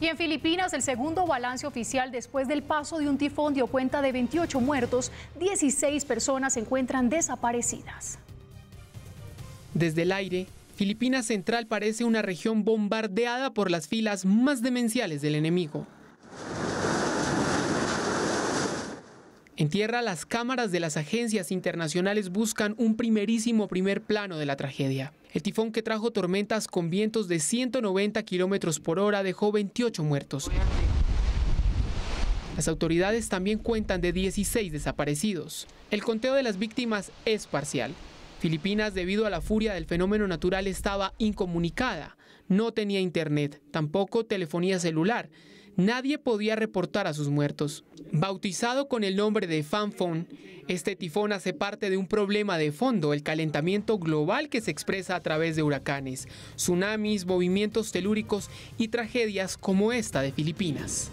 Y en Filipinas, el segundo balance oficial después del paso de un tifón dio cuenta de 28 muertos, 16 personas se encuentran desaparecidas. Desde el aire, Filipinas Central parece una región bombardeada por las filas más demenciales del enemigo. En tierra, las cámaras de las agencias internacionales buscan un primerísimo primer plano de la tragedia. El tifón que trajo tormentas con vientos de 190 kilómetros por hora dejó 28 muertos. Las autoridades también cuentan de 16 desaparecidos. El conteo de las víctimas es parcial. Filipinas, debido a la furia del fenómeno natural, estaba incomunicada. No tenía internet, tampoco telefonía celular. Nadie podía reportar a sus muertos. Bautizado con el nombre de Fanfon, este tifón hace parte de un problema de fondo, el calentamiento global que se expresa a través de huracanes, tsunamis, movimientos telúricos y tragedias como esta de Filipinas.